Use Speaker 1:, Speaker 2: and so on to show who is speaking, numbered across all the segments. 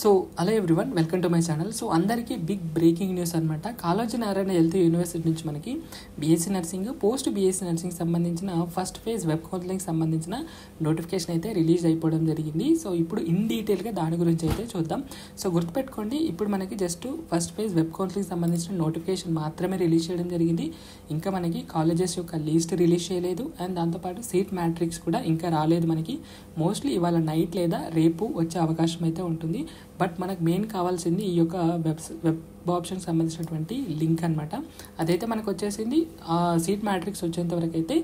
Speaker 1: So hello everyone welcome to my channel so అందరికీ big breaking news అనమాట Kaloji Narayana health university నుంచి మనకి BSc nursing post BSc nursing సంబంధించిన first phase web counselling సంబంధించిన notification అయితే release అయిపోవడం జరిగింది. సో ఇప్పుడు ఇన్ డీటెయిల్గా దాని గురించి అయితే చూద్దాం. సో గుర్తుపెట్టుకోండి ఇప్పుడు మనకి just first phase web counselling సంబంధించిన నోటిఫికేషన్ మాత్రమే రిలీజ్ చేయడం జరిగింది. ఇంకా మనకి కాలేజెస్ యొక్క లిస్ట్ రిలీజ్ చేయలేదు. అండ్ దాంతోపాటు సీట్ మ్యాట్రిక్స్ కూడా ఇంకా రాలేదు మనకి. మోస్ట్లీ ఇవాళ నైట్ లేదా రేపు వచ్చే అవకాశం అయితే ఉంటుంది. బట్ మనకు మెయిన్ కావాల్సింది ఈ యొక్క వెబ్ వెబ్ ఆప్షన్కి సంబంధించినటువంటి లింక్ అనమాట అదైతే మనకు వచ్చేసింది సీట్ మ్యాట్రిక్స్ వచ్చేంత వరకు అయితే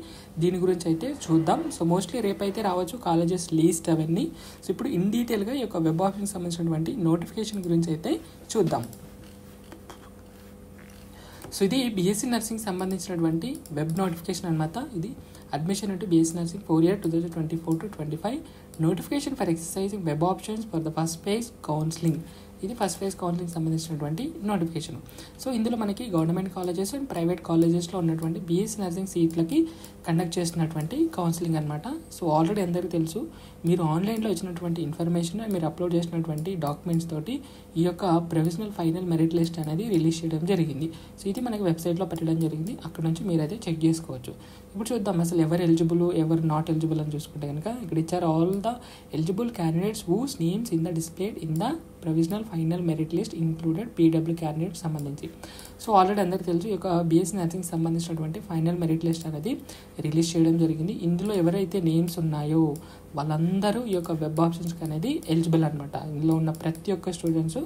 Speaker 1: దీని గురించి అయితే చూద్దాం. సో మోస్ట్లీ రేపైతే రావచ్చు కాలేజెస్ లీస్ట్ అవన్నీ. సో ఇప్పుడు ఇన్ డీటెయిల్గా ఈ యొక్క వెబ్ ఆప్షన్కి సంబంధించినటువంటి నోటిఫికేషన్ గురించి అయితే చూద్దాం. సో ఇది బీఎస్సీ నర్సింగ్ సంబంధించినటువంటి వెబ్ నోటిఫికేషన్ అనమాట ఇది admission into BS Nursing 4 year 2024 to 25, notification for exercising web options for the first phase counseling. ఇది ఫస్ట్ ఫేజ్ కౌన్సిలింగ్ సంబంధించినటువంటి నోటిఫికేషన్ సో ఇందులో మనకి గవర్నమెంట్ కాలేజెస్ అండ్ ప్రైవేట్ కాలేజెస్లో ఉన్నటువంటి బీఎస్సీ నర్సింగ్ సీట్లకి కండక్ట్ చేసినటువంటి కౌన్సిలింగ్ అనమాట సో ఆల్రెడీ అందరికీ తెలుసు మీరు ఆన్లైన్లో ఇచ్చినటువంటి ఇన్ఫర్మేషన్ మీరు అప్లోడ్ చేసినటువంటి డాక్యుమెంట్స్ తోటి ఈ యొక్క ప్రొవిజనల్ ఫైనల్ మెరిట్ లిస్ట్ అనేది రిలీజ్ చేయడం జరిగింది. సో ఇది మనకి వెబ్సైట్లో పెట్టడం జరిగింది. అక్కడ నుంచి మీరైతే చెక్ చేసుకోవచ్చు. ఇప్పుడు చూద్దాం అసలు ఎవరు ఎలిజిబుల్ ఎవరు నాట్ ఎలిజిబుల్ అని చూసుకుంటే కనుక ఇక్కడ ఇచ్చారు all the eligible candidates whose names in the displayed in the provisional final merit list included PW candidate సంబంధించి సో ఆల్రెడీ అందరికీ తెలుసు ఈ యొక్క బీఎస్సీ నర్సింగ్ సంబంధించినటువంటి ఫైనల్ మెరిట్ లిస్ట్ అనేది రిలీజ్ చేయడం జరిగింది. ఇందులో ఎవరైతే నేమ్స్ ఉన్నాయో వాళ్ళందరూ ఈ యొక్క వెబ్ ఆప్షన్స్కి అనేది ఎలిజిబుల్ అనమాట ఇందులో ఉన్న ప్రతి ఒక్క స్టూడెంట్స్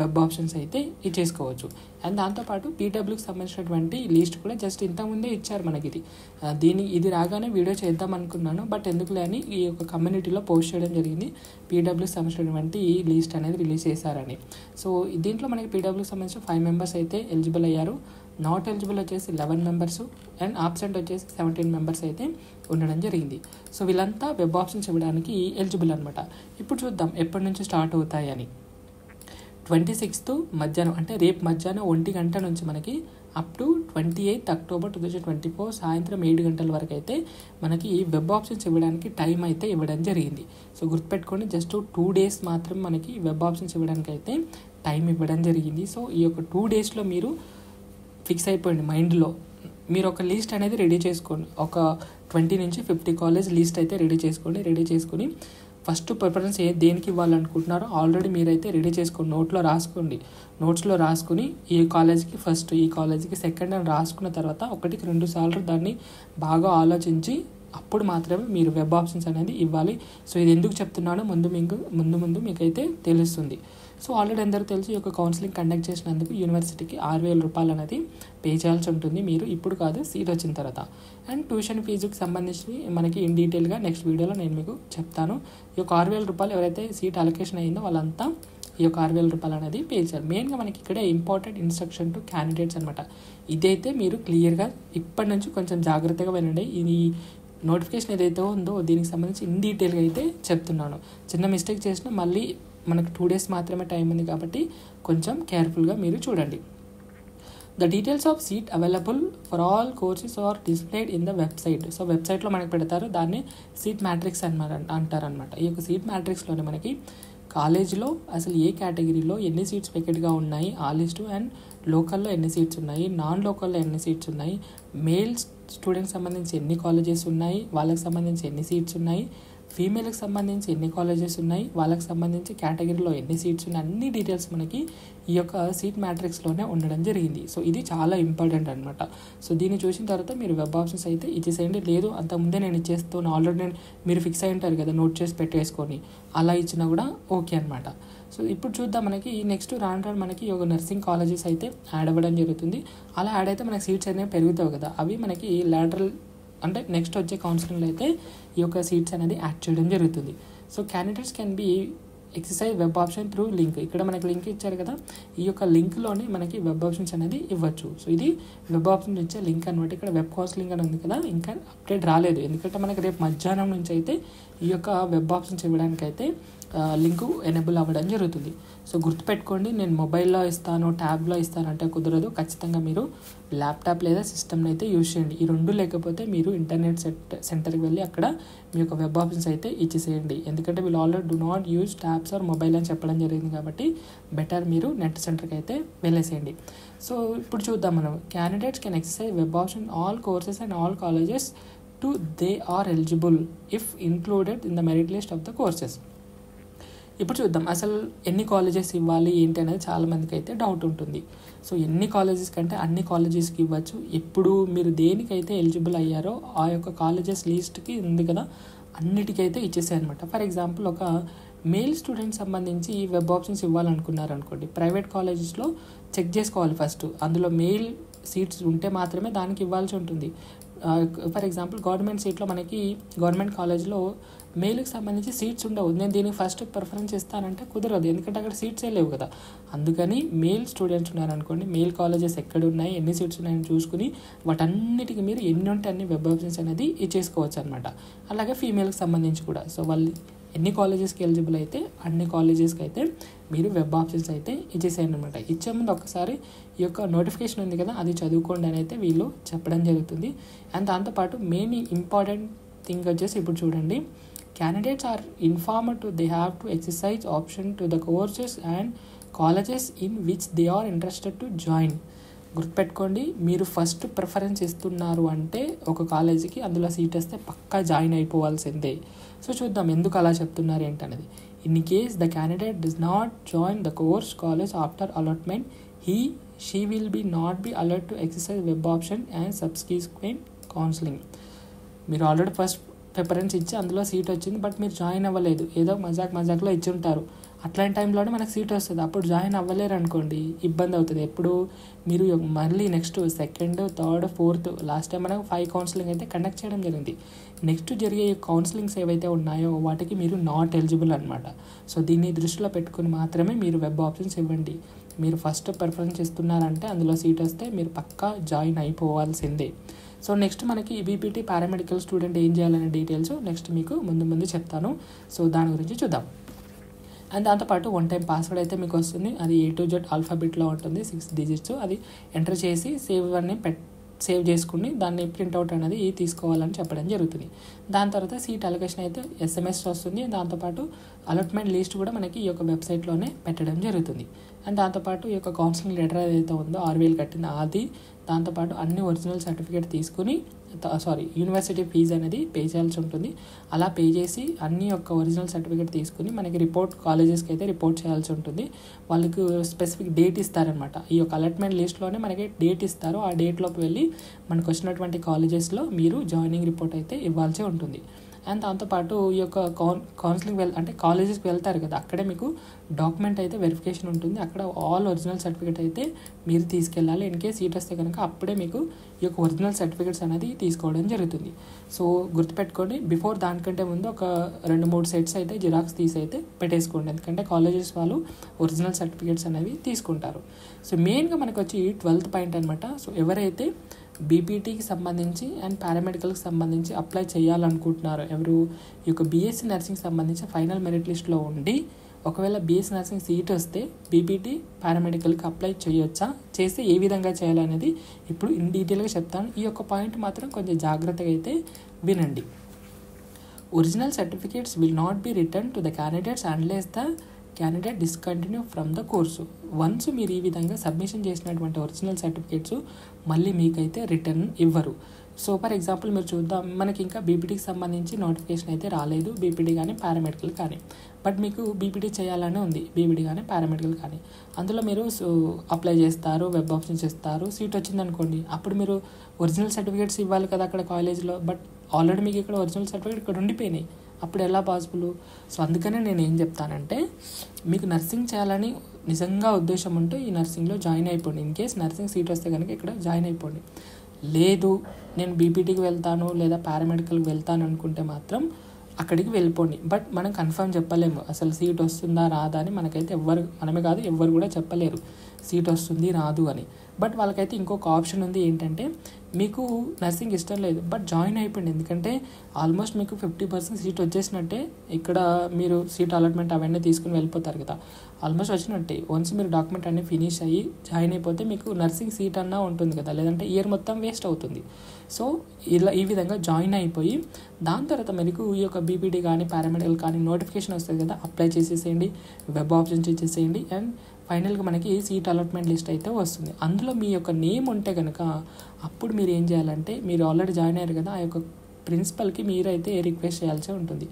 Speaker 1: వెబ్ ఆప్షన్స్ అయితే ఇది చేసుకోవచ్చు. అండ్ దాంతోపాటు పీడబ్ల్యూకి సంబంధించినటువంటి లిస్ట్ కూడా జస్ట్ ఇంతకుముందే ఇచ్చారు మనకి ఇది. దీని ఇది రాగానే వీడియో చేద్దాం అనుకున్నాను బట్ ఎందుకులే అని ఈ యొక్క కమ్యూనిటీలో పోస్ట్ చేయడం జరిగింది. పీడబ్ల్యూకి సంబంధించినటువంటి ఈ లిస్ట్ అనేది రిలీజ్ చేశారని. సో దీంట్లో మనకి పీడబ్ల్యూకి సంబంధించిన ఫైవ్ మెంబర్స్ అయితే ఎలిజిబుల్ అయ్యారు. నాట్ ఎలిజిబుల్ వచ్చేసి లెవెన్ మెంబర్స్ అండ్ ఆబ్సెంట్ వచ్చేసి సెవెంటీన్ మెంబర్స్ అయితే ఉండడం జరిగింది. సో వీళ్ళంతా వెబ్ ఆప్షన్స్ ఇవ్వడానికి ఎలిజిబుల్ అనమాట ఇప్పుడు చూద్దాం ఎప్పటి నుంచి స్టార్ట్ అవుతాయని ట్వంటీ సిక్స్త్ మధ్యాహ్నం అంటే రేపు మధ్యాహ్నం ఒంటి గంట నుంచి మనకి up to twenty eighth October two thousand twenty four సాయంత్రం ఏడు గంటల వరకు అయితే మనకి ఈ వెబ్ ఆప్షన్స్ ఇవ్వడానికి టైం అయితే ఇవ్వడం జరిగింది. సో గుర్తుపెట్టుకోండి జస్ట్ టూ డేస్ మాత్రం మనకి వెబ్ ఆప్షన్స్ ఇవ్వడానికి అయితే టైం ఇవ్వడం జరిగింది. సో ఈ యొక్క టూ డేస్లో మీరు ఫిక్స్ అయిపోయింది మైండ్లో. మీరు ఒక లిస్ట్ అనేది రెడీ చేసుకోండి. ఒక ట్వంటీ నుంచి ఫిఫ్టీ కాలేజ్ లిస్ట్ అయితే రెడీ చేసుకోండి. రెడీ చేసుకుని ఫస్ట్ ప్రిఫరెన్స్ ఏ దేనికి ఇవ్వాలనుకుంటున్నారో ఆల్రెడీ మీరైతే రెడీ చేసుకోండి నోట్లో రాసుకోండి. నోట్స్లో రాసుకుని ఈ కాలేజ్కి ఫస్ట్ ఈ కాలేజ్కి సెకండ్ అని రాసుకున్న తర్వాత ఒకటికి రెండు సార్లు దాన్ని బాగా ఆలోచించి అప్పుడు మాత్రమే మీరు వెబ్ ఆప్షన్స్ అనేది ఇవ్వాలి. సో ఇది ఎందుకు చెప్తున్నానో ముందు మీకు ముందు ముందు మీకైతే తెలుస్తుంది. సో ఆల్రెడీ అందరూ తెలిసి ఈ యొక్క కౌన్సిలింగ్ కండక్ట్ చేసినందుకు యూనివర్సిటీకి ఆరు వేల రూపాయలు అనేది పే చేయాల్సి ఉంటుంది. మీరు ఇప్పుడు కాదు సీట్ వచ్చిన తర్వాత. అండ్ ట్యూషన్ ఫీజుకి సంబంధించి మనకి ఇన్ డీటెయిల్గా నెక్స్ట్ వీడియోలో నేను మీకు చెప్తాను. ఈ యొక్క ఆరు వేల రూపాయలు ఎవరైతే సీట్ అలొకేషన్ అయిందో వాళ్ళంతా ఈ యొక్క ఆరు వేల రూపాయలు అనేది పే చేయాలి. మెయిన్గా మనకి ఇక్కడే ఇంపార్టెంట్ ఇన్స్ట్రక్షన్ టు క్యాండిడేట్స్ అనమాట ఇదైతే మీరు క్లియర్గా ఇప్పటి నుంచి కొంచెం జాగ్రత్తగా వినండి. ఇది నోటిఫికేషన్ ఏదైతే ఉందో దీనికి సంబంధించి ఇన్ డీటెయిల్గా అయితే చెప్తున్నాను. చిన్న మిస్టేక్ చేసినా మళ్ళీ మనకు టూ డేస్ మాత్రమే టైం ఉంది కాబట్టి కొంచెం కేర్ఫుల్గా మీరు చూడండి. The details of seat available for all courses are displayed in the website. So వెబ్సైట్లో మనకి పెడతారు. దాన్ని సీట్ మ్యాట్రిక్స్ అనమాట అంటారనమాట ఈ యొక్క సీట్ మ్యాట్రిక్స్లోనే మనకి కాలేజీలో అసలు ఏ కేటగిరీలో ఎన్ని సీట్స్ వెకెట్గా ఉన్నాయి ఆ లిస్టు అండ్ లోకల్లో ఎన్ని సీట్స్ ఉన్నాయి నాన్ లోకల్లో ఎన్ని సీట్స్ ఉన్నాయి మేల్స్ స్టూడెంట్స్ సంబంధించి ఎన్ని కాలేజెస్ ఉన్నాయి వాళ్ళకి సంబంధించి ఎన్ని సీట్స్ ఉన్నాయి ఫీమేల్కి సంబంధించి ఎన్ని కాలేజెస్ ఉన్నాయి వాళ్ళకి సంబంధించి కేటగిరీలో ఎన్ని సీట్స్ ఉన్నాయి అన్ని డీటెయిల్స్ మనకి ఈ యొక్క సీట్ మ్యాట్రిక్స్లోనే ఉండడం జరిగింది. సో ఇది చాలా ఇంపార్టెంట్ అనమాట సో దీన్ని చూసిన తర్వాత మీరు వెబ్ ఆప్షన్స్ అయితే ఇచ్చేసేయండి. లేదు అంతకుముందే నేను ఇచ్చేస్తాను. ఆల్రెడీ నేను మీరు ఫిక్స్ అయి ఉంటారు కదా నోట్ చేసి పెట్టేసుకొని. అలా ఇచ్చినా కూడా ఓకే అనమాట సో ఇప్పుడు చూద్దాం మనకి నెక్స్ట్ రాను రాను మనకి ఒక నర్సింగ్ కాలేజెస్ అయితే యాడ్ అవ్వడం జరుగుతుంది. అలా యాడ్ అయితే మనకి సీట్స్ అనేవి పెరుగుతాయి కదా. అవి మనకి లాటరల్ అంటే నెక్స్ట్ వచ్చే కౌన్సిలింగ్లో అయితే ఈ యొక్క సీట్స్ అనేది యాడ్ చేయడం జరుగుతుంది. So candidates can be exercise web option through link ఇక్కడ మనకి లింక్ ఇచ్చారు కదా ఈ యొక్క లింక్లోనే మనకి వెబ్ ఆప్షన్స్ అనేది ఇవ్వచ్చు. సో ఇది వెబ్ ఆప్షన్ ఇచ్చే లింక్ అనమాట ఇక్కడ వెబ్ కౌన్సిలింగ్ అని ఉంది కదా ఇంకా అప్డేట్ రాలేదు. ఎందుకంటే మనకి రేపు మధ్యాహ్నం నుంచి అయితే ఈ యొక్క వెబ్ ఆప్షన్స్ ఇవ్వడానికైతే లింకు ఎనేబుల్ అవ్వడం జరుగుతుంది. సో గుర్తుపెట్టుకోండి నేను మొబైల్లో ఇస్తాను ట్యాబ్లో ఇస్తాను అంటే కుదరదు. ఖచ్చితంగా మీరు ల్యాప్టాప్ లేదా సిస్టమ్ని అయితే యూజ్ చేయండి. ఈ రెండు లేకపోతే మీరు ఇంటర్నెట్ సెట్ సెంటర్కి వెళ్ళి అక్కడ మీ యొక్క వెబ్ ఆప్షన్స్ అయితే ఇచ్చేసేయండి. ఎందుకంటే వీళ్ళు already do not use tabs or mobile అని చెప్పడం జరిగింది కాబట్టి బెటర్ మీరు నెట్ సెంటర్కి అయితే వెళ్ళేసేయండి. సో ఇప్పుడు చూద్దాం మనం. Candidates can exercise web option all courses and all colleges to they are eligible if included in the merit list of the courses ఇప్పుడు చూద్దాం. అసలు ఎన్ని కాలేజెస్ ఇవ్వాలి ఏంటి అనేది చాలామందికి అయితే డౌట్ ఉంటుంది. సో ఎన్ని కాలేజెస్ కంటే అన్ని కాలేజెస్కి ఇవ్వచ్చు. ఎప్పుడు మీరు దేనికైతే ఎలిజిబుల్ అయ్యారో ఆ యొక్క కాలేజెస్ లిస్ట్కి ఉంది కదా అన్నిటికైతే ఇచ్చేసాయి అనమాట ఫర్ ఎగ్జాంపుల్ ఒక మెయిల్ స్టూడెంట్ సంబంధించి వెబ్ ఆప్షన్స్ ఇవ్వాలనుకున్నారు అనుకోండి. ప్రైవేట్ కాలేజెస్లో చెక్ చేసుకోవాలి ఫస్ట్ అందులో మెయిల్ సీట్స్ ఉంటే మాత్రమే దానికి ఇవ్వాల్సి ఉంటుంది. ఫర్ ఎగ్జాంపుల్ గవర్నమెంట్ సీట్లో మనకి గవర్నమెంట్ కాలేజ్లో మెయిల్కి సంబంధించి సీట్స్ ఉండవు. నేను దీనికి ఫస్ట్ ప్రిఫరెన్స్ ఇస్తానంటే కుదరదు. ఎందుకంటే అక్కడ సీట్సే లేవు కదా. అందుకని మేల్ స్టూడెంట్స్ ఉన్నారనుకోండి మేల్ కాలేజెస్ ఎక్కడ ఉన్నాయి ఎన్ని సీట్స్ ఉన్నాయని చూసుకుని వాటన్నిటికీ మీరు ఎన్ని ఉంటే అన్ని వెబ్ ఆప్షన్స్ అనేది ఇచ్చేసుకోవచ్చు అనమాట అలాగే ఫీమేల్కి సంబంధించి కూడా. సో వాళ్ళు ఎన్ని కాలేజెస్కి ఎలిజిబుల్ అయితే అన్ని కాలేజెస్కి అయితే మీరు వెబ్ ఆప్షన్స్ అయితే ఇచ్చేసేయండి అనమాట ఇచ్చే ముందు ఒకసారి ఈ యొక్క నోటిఫికేషన్ ఉంది కదా అది చదువుకోండి అని అయితే వీళ్ళు చెప్పడం జరుగుతుంది. అండ్ దాంతోపాటు మెయిన్ ఇంపార్టెంట్ థింగ్ వచ్చేసి ఇప్పుడు చూడండి. Candidates are informed to they have to exercise option to the courses and colleges in which they are interested to join గుర్తుపెట్టుకోండి మీరు ఫస్ట్ ప్రిఫరెన్స్ ఇస్తున్నారు అంటే ఒక కాలేజీకి అందులో సీట్ వస్తే పక్కా జాయిన్ అయిపోవాల్సిందే. సో చూద్దాం ఎందుకు అలా చెప్తున్నారు ఏంటనేది. In case the candidate does not join the course college after allotment he she will be not be alert to exercise web option and subsequent counselling మీరు ఆల్రెడీ ఫస్ట్ ప్రిఫరెన్స్ ఇచ్చి అందులో seat వచ్చింది but మీరు join అవ్వలేదు. ఏదో మజాక్ మజాక్లో ఇచ్చి ఉంటారు. అట్లాంటి టైంలోనే మనకు సీట్ వస్తుంది. అప్పుడు జాయిన్ అవ్వలేరు అనుకోండి ఇబ్బంది అవుతుంది. ఎప్పుడు మీరు మళ్ళీ next second third fourth last time మనకు ఫైవ్ కౌన్సిలింగ్ అయితే కండక్ట్ చేయడం జరిగింది. నెక్స్ట్ జరిగే కౌన్సిలింగ్స్ ఏవైతే ఉన్నాయో వాటికి మీరు నాట్ ఎలిజిబుల్ అనమాట సో దీన్ని దృష్టిలో పెట్టుకుని మాత్రమే మీరు వెబ్ ఆప్షన్స్ ఇవ్వండి. మీరు ఫస్ట్ ప్రిఫరెన్స్ ఇస్తున్నారంటే అందులో సీట్ వస్తే మీరు పక్కా జాయిన్ అయిపోవాల్సిందే. సో నెక్స్ట్ మనకి బీపీటీ పారామెడికల్ స్టూడెంట్ ఏం చేయాలనే డీటెయిల్స్ నెక్స్ట్ మీకు ముందు ముందు చెప్తాను. సో దాని గురించి చూద్దాం. అండ్ దాంతోపాటు వన్ టైం పాస్వర్డ్ అయితే మీకు వస్తుంది. అది ఏ టు జెడ్ ఆల్ఫాబెట్లో ఉంటుంది సిక్స్ డిజిట్స్ అది ఎంటర్ చేసి సేవ్ అని పెట్ సేవ్ చేసుకుని దాన్ని ప్రింట్అవుట్ అనేది తీసుకోవాలని చెప్పడం జరుగుతుంది. దాని తర్వాత సీట్ అలొకేషన్ అయితే ఎస్ఎంఎస్ వస్తుంది. దాంతోపాటు అలాట్మెంట్ లిస్ట్ కూడా మనకి ఈ యొక్క వెబ్సైట్లోనే పెట్టడం జరుగుతుంది. అండ్ దాంతోపాటు ఈ యొక్క కౌన్సిలింగ్ లెటర్ ఏదైతే ఉందో ఆరు వేలు కట్టిన అది దాంతోపాటు అన్ని ఒరిజినల్ సర్టిఫికేట్ తీసుకుని సారీ యూనివర్సిటీ ఫీజు అనేది పే చేయాల్సి ఉంటుంది. అలా పే చేసి అన్ని యొక్క ఒరిజినల్ సర్టిఫికేట్ తీసుకుని మనకి రిపోర్ట్ కాలేజెస్కి అయితే రిపోర్ట్ చేయాల్సి ఉంటుంది. వాళ్ళకి స్పెసిఫిక్ డేట్ ఇస్తారనమాట ఈ యొక్క అలాట్మెంట్ లిస్ట్లోనే మనకి డేట్ ఇస్తారు. ఆ డేట్లోకి వెళ్ళి మనకు వచ్చినటువంటి కాలేజెస్లో మీరు జాయినింగ్ రిపోర్ట్ అయితే ఇవ్వాల్సి ఉంటుంది. అండ్ దాంతోపాటు ఈ యొక్క కౌన్ కౌన్సిలింగ్ వెళ్ అంటే కాలేజెస్కి వెళ్తారు కదా అక్కడే మీకు డాక్యుమెంట్ అయితే వెరిఫికేషన్ ఉంటుంది. అక్కడ ఆల్ ఒరిజినల్ సర్టిఫికేట్ అయితే మీరు తీసుకెళ్ళాలి. ఇన్ కేస్ సీట్ వస్తే కనుక అప్పుడే మీకు ఈ యొక్క ఒరిజినల్ సర్టిఫికేట్స్ అనేది తీసుకోవడం జరుగుతుంది. సో గుర్తుపెట్టుకోండి బిఫోర్ దానికంటే ముందు ఒక రెండు మూడు సెట్స్ అయితే జిరాక్స్ తీసి అయితే పెట్టేసుకోండి. ఎందుకంటే కాలేజెస్ వాళ్ళు ఒరిజినల్ సర్టిఫికేట్స్ అనేవి తీసుకుంటారు. సో మెయిన్గా మనకు వచ్చి ట్వెల్త్ పాయింట్ అనమాట సో ఎవరైతే బీపీటీకి సంబంధించి అండ్ పారామెడికల్కి సంబంధించి అప్లై చేయాలనుకుంటున్నారు. ఎవరు ఈ యొక్క బీఎస్సీ నర్సింగ్ సంబంధించి ఫైనల్ మెరిట్ లిస్ట్లో ఉండి ఒకవేళ బీఎస్సీ నర్సింగ్ సీట్ వస్తే బీపీటీ పారామెడికల్కి అప్లై చేయొచ్చా? చేస్తే ఏ విధంగా చేయాలనేది ఇప్పుడు ఇన్ డీటెయిల్గా చెప్తాను. ఈ యొక్క పాయింట్ మాత్రం కొంచెం జాగ్రత్తగా అయితే వినండి. Original certificates will not be return to the candidates unless the candidate discontinue from the course once మీరు ఈ విధంగా సబ్మిషన్ చేసినటువంటి ఒరిజినల్ సర్టిఫికేట్స్ మళ్ళీ మీకైతే రిటర్న్ ఇవ్వరు. సో ఫర్ ఎగ్జాంపుల్ మీరు చూద్దాం. మనకి ఇంకా బీపీటీకి సంబంధించి నోటిఫికేషన్ అయితే రాలేదు. బీపీటీ కానీ పారామెడికల్ కానీ. బట్ మీకు బీపీటీ చేయాలనే ఉంది. బీపీటీ కానీ పారామెడికల్ కానీ. అందులో మీరు సో అప్లై చేస్తారు వెబ్ ఆప్షన్స్ ఇస్తారు. సీట్ వచ్చిందనుకోండి. అప్పుడు మీరు ఒరిజినల్ సర్టిఫికేట్స్ ఇవ్వాలి కదా అక్కడ కాలేజ్లో బట్ ఆల్రెడీ మీకు ఇక్కడ ఒరిజినల్ సర్టిఫికేట్ ఇక్కడ ఉండిపోయినాయి. అప్పుడు ఎలా పాసిబుల్ సో అందుకనే నేను ఏం చెప్తానంటే మీకు నర్సింగ్ చేయాలని నిజంగా ఉద్దేశం ఉంటే ఈ నర్సింగ్లో జాయిన్ అయిపోండి. ఇన్ కేస్ నర్సింగ్ సీట్ వస్తే కనుక ఇక్కడ జాయిన్ అయిపోండి. లేదు నేను బీపీటీకి వెళ్తాను లేదా పారామెడికల్కి వెళ్తాను అనుకుంటే మాత్రం అక్కడికి వెళ్ళిపోండి. బట్ మనం కన్ఫర్మ్ చెప్పలేము. అసలు సీట్ వస్తుందా రాదా అని మనకైతే ఎవ్వరు మనమే కాదు ఎవ్వరు కూడా చెప్పలేరు. సీట్ వస్తుంది రాదు అని. బట్ వాళ్ళకైతే ఇంకొక ఆప్షన్ ఉంది ఏంటంటే మీకు నర్సింగ్ ఇష్టం లేదు బట్ జాయిన్ అయిపోయింది ఎందుకంటే ఆల్మోస్ట్ మీకు ఫిఫ్టీ పర్సెంట్ సీట్ వచ్చేసినట్టే ఇక్కడ మీరు సీట్ అలాట్మెంట్ అవన్నీ తీసుకుని వెళ్ళిపోతారు కదా. ఆల్మోస్ట్ వచ్చినట్టే. వన్స్ మీరు డాక్యుమెంట్ అన్నీ ఫినిష్ అయ్యి జాయిన్ అయిపోతే మీకు నర్సింగ్ సీట్ అన్నా ఉంటుంది కదా. లేదంటే ఇయర్ మొత్తం వేస్ట్ అవుతుంది. సో ఇలా ఈ విధంగా జాయిన్ అయిపోయి దాని తర్వాత మీకు ఈ యొక్క బీపీడీ కానీ పారామెడికల్ కానీ నోటిఫికేషన్ వస్తుంది కదా అప్లై చేసేసేయండి. వెబ్ ఆప్షన్ చేసేసేయండి అండ్ ఫైనల్గా మనకి సీట్ అలాట్మెంట్ లిస్ట్ అయితే వస్తుంది. అందులో మీ యొక్క నేమ్ ఉంటే కనుక అప్పుడు మీరు ఏం చేయాలంటే మీరు ఆల్రెడీ జాయిన్ అయ్యారు కదా ఆ యొక్క ప్రిన్సిపల్కి మీరైతే రిక్వెస్ట్ చేయాల్సి ఉంటుంది.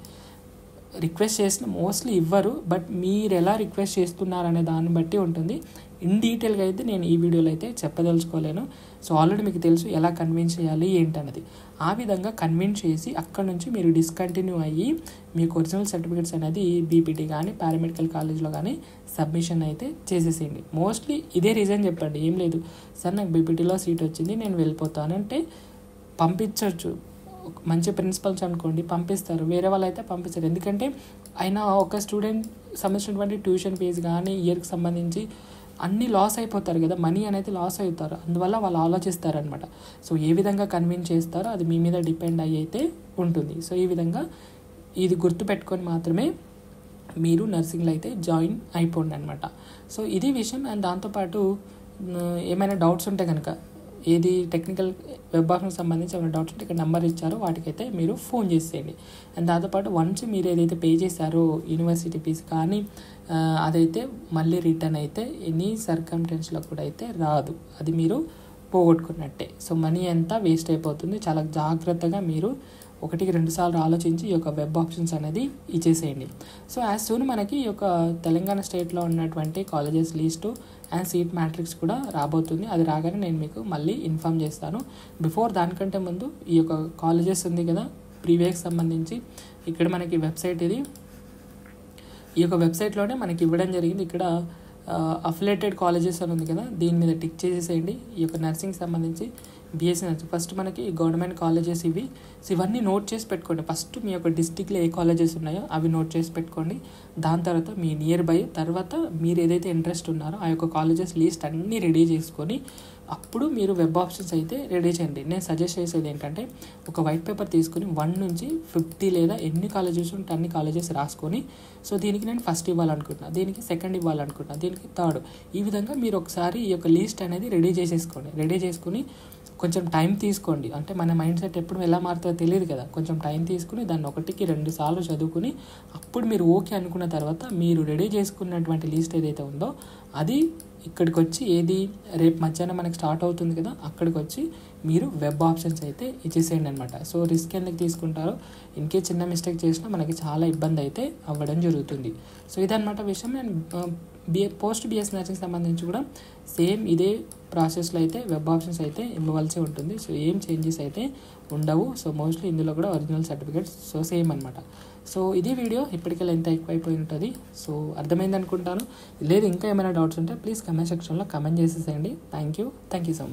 Speaker 1: రిక్వెస్ట్ చేసిన మోస్ట్లీ ఇవ్వరు బట్ మీరు ఎలా రిక్వెస్ట్ చేస్తున్నారనే దాన్ని బట్టి ఉంటుంది. ఇన్ డీటెయిల్గా అయితే నేను ఈ వీడియోలో అయితే చెప్పదలుచుకోలేను. సో ఆల్రెడీ మీకు తెలుసు ఎలా కన్విన్స్ చేయాలి ఏంటన్నది. ఆ విధంగా కన్విన్స్ చేసి అక్కడ నుంచి మీరు డిస్కంటిన్యూ అయ్యి మీకు ఒరిజినల్ సర్టిఫికేట్స్ అనేది బీపీటీ కానీ పారామెడికల్ కాలేజ్లో కానీ సబ్మిషన్ అయితే చేసేసేయండి. మోస్ట్లీ ఇదే రీజన్ చెప్పండి. ఏం లేదు. సార్ నాకు బీపీటీలో సీట్ వచ్చింది నేను వెళ్ళిపోతానంటే పంపించవచ్చు మంచి ప్రిన్సిపల్స్ అనుకోండి పంపిస్తారు. వేరే వాళ్ళు అయితే పంపిస్తారు. ఎందుకంటే ఆయన ఒక స్టూడెంట్ సంబంధించినటువంటి ట్యూషన్ ఫీజు కానీ ఇయర్కి సంబంధించి అన్నీ లాస్ అయిపోతారు కదా. మనీ అనేది లాస్ అవుతారు. అందువల్ల వాళ్ళు ఆలోచిస్తారనమాట సో ఏ విధంగా కన్విన్స్ చేస్తారో అది మీ మీద డిపెండ్ అయ్యి అయితే ఉంటుంది. సో ఈ విధంగా ఇది గుర్తుపెట్టుకొని మాత్రమే మీరు నర్సింగ్లో అయితే జాయిన్ అయిపోండి అనమాట సో ఇది విషయం అండ్ దాంతోపాటు ఏమైనా డౌట్స్ ఉంటే కనుక ఏది టెక్నికల్ వెబ్ బాక్స్కి సంబంధించి ఏమైనా డౌట్స్ ఉంటే ఇక్కడ నెంబర్ ఇచ్చారో వాటికైతే మీరు ఫోన్ చేసేయండి. అండ్ దాంతోపాటు వన్స్ మీరు ఏదైతే పే చేశారో యూనివర్సిటీ ఫీజు కానీ అదైతే మళ్ళీ రిటర్న్ అయితే ఎనీ సర్కమ్టెన్స్లో కూడా అయితే రాదు. అది మీరు పోగొట్టుకున్నట్టే. సో మనీ అంతా వేస్ట్ అయిపోతుంది. చాలా జాగ్రత్తగా మీరు ఒకటికి రెండు సార్లు ఆలోచించి ఈ యొక్క వెబ్ ఆప్షన్స్ అనేది ఇచ్చేసేయండి. సో యాజ్ సూన్ మనకి ఈ యొక్క తెలంగాణ స్టేట్లో ఉన్నటువంటి colleges list and seat matrix కూడా రాబోతుంది. అది రాగానే నేను మీకు మళ్ళీ ఇన్ఫామ్ చేస్తాను. బిఫోర్ దానికంటే ముందు ఈ యొక్క కాలేజెస్ ఉంది కదా ప్రీవియస్ సంబంధించి ఇక్కడ మనకి వెబ్సైట్ ఇది. ఈ యొక్క వెబ్సైట్లోనే మనకి ఇవ్వడం జరిగింది. ఇక్కడ అఫిలేటెడ్ కాలేజెస్ అని ఉంది కదా దీని మీద టిక్ చేసేసేయండి. ఈ యొక్క నర్సింగ్ సంబంధించి బిఎస్ఎన్ఎస్ ఫస్ట్ మనకి గవర్నమెంట్ కాలేజెస్ ఇవి. సో ఇవన్నీ నోట్ చేసి పెట్టుకోండి. ఫస్ట్ మీ యొక్క డిస్టిక్లో ఏ కాలేజెస్ ఉన్నాయో అవి నోట్ చేసి పెట్టుకోండి. దాని తర్వాత మీ నియర్ బై తర్వాత మీరు ఏదైతే ఇంట్రెస్ట్ ఉన్నారో ఆ యొక్క కాలేజెస్ లిస్ట్ అన్నీ రెడీ చేసుకొని అప్పుడు మీరు వెబ్ ఆప్షన్స్ అయితే రెడీ చేయండి. నేను సజెస్ట్ చేసేది ఏంటంటే ఒక వైట్ పేపర్ తీసుకొని వన్ నుంచి ఫిఫ్టీ లేదా ఎన్ని కాలేజెస్ ఉంటే అన్ని కాలేజెస్ రాసుకొని సో దీనికి నేను ఫస్ట్ ఇవ్వాలనుకుంటున్నాను దీనికి సెకండ్ ఇవ్వాలనుకుంటున్నాను దీనికి థర్డ్ ఈ విధంగా మీరు ఒకసారి ఈ యొక్క లిస్ట్ అనేది రెడీ చేసేసుకోండి. రెడీ చేసుకుని కొంచెం టైం తీసుకోండి. అంటే మన మైండ్ సెట్ ఎప్పుడు ఎలా మారుతుందో తెలియదు కదా. కొంచెం టైం తీసుకుని దాన్ని ఒకటికి రెండు సార్లు చదువుకుని అప్పుడు మీరు ఓకే అనుకున్న తర్వాత మీరు రెడీ చేసుకున్నటువంటి లిస్ట్ ఏదైతే ఉందో అది ఇక్కడికి వచ్చి ఏది రేపు మధ్యాహ్నం మనకి స్టార్ట్ అవుతుంది కదా అక్కడికి వచ్చి మీరు వెబ్ ఆప్షన్స్ అయితే ఇచ్చేసేయండి అనమాట సో రిస్క్ ఎందుకు తీసుకుంటారో ఇన్కేస్ చిన్న మిస్టేక్ చేసినా మనకి చాలా ఇబ్బంది అయితే అవ్వడం జరుగుతుంది. సో ఇదనమాట విషయం. నేను బిఏ పోస్ట్ బిఎస్ నర్సింగ్ సంబంధించి కూడా సేమ్ ఇదే ప్రాసెస్లో అయితే వెబ్ ఆప్షన్స్ అయితే ఇవ్వవలసి ఉంటుంది. సో ఏం చేంజెస్ అయితే ఉండవు. సో మోస్ట్లీ ఇందులో కూడా ఒరిజినల్ సర్టిఫికేట్స్ సో సేమ్ అనమాట సో ఇది వీడియో ఇప్పటికే లెంత్ ఎక్కువైపోయి ఉంటుంది. సో అర్థమైంది అనుకుంటాను లేదు ఇంకా ఏమైనా డౌట్స్ ఉంటే ప్లీజ్ కమెంట్ సెక్షన్లో కమెంట్ చేసేసేయండి. Thank you. Thank you so much